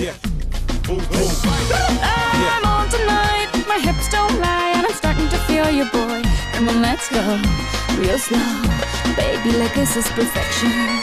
Yeah. I'm on tonight. My hips don't lie, and I'm starting to feel you, boy. Come on, let's go, real slow, baby. Like this is perfection.